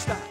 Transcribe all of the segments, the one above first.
Stop.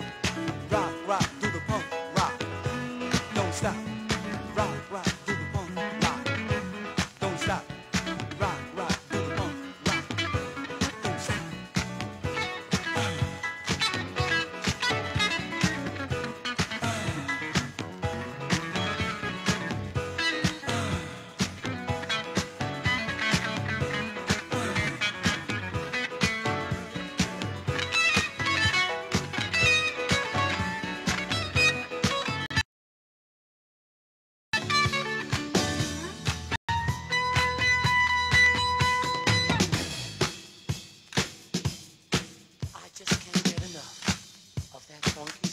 funky.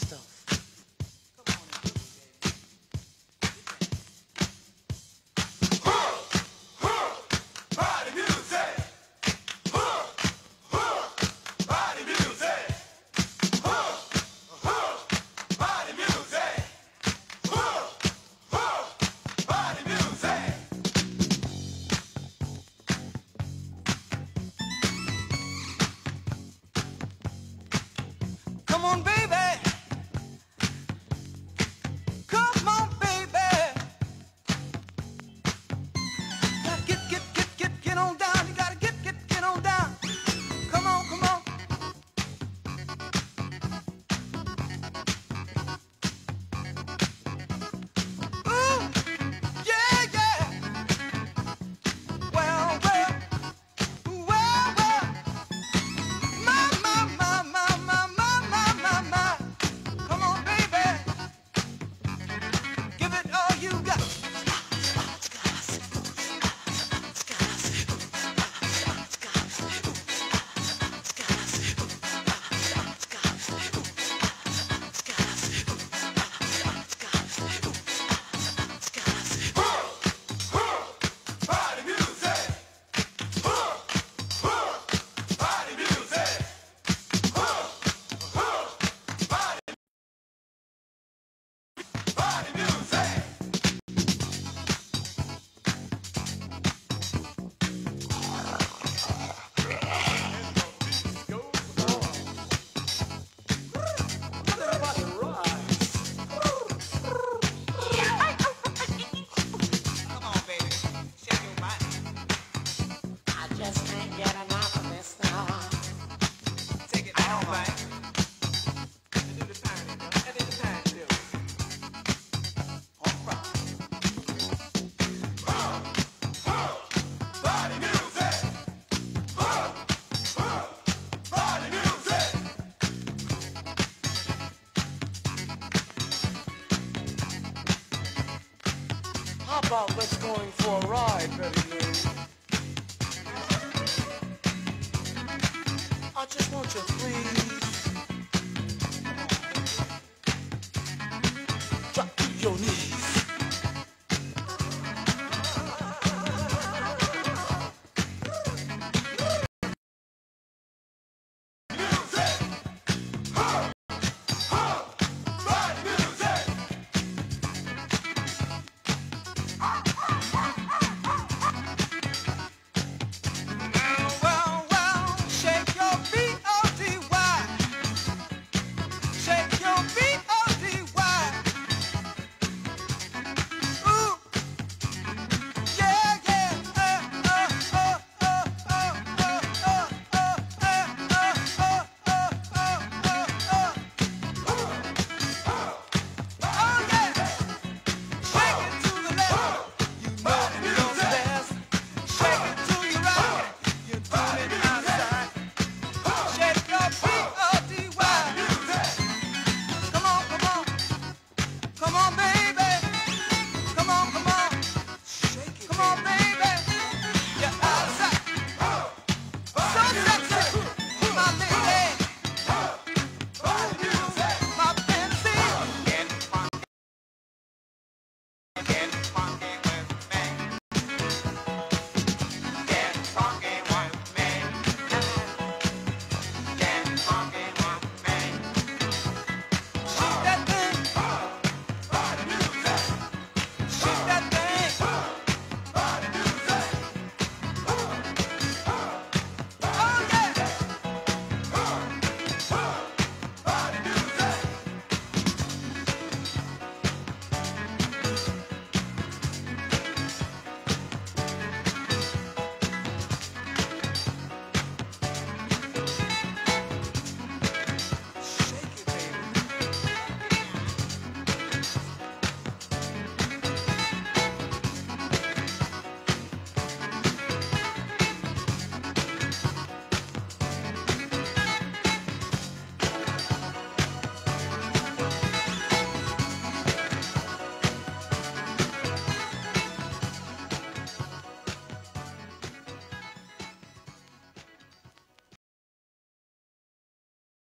How about let's going for a ride, Betty Lou? I just want you, please.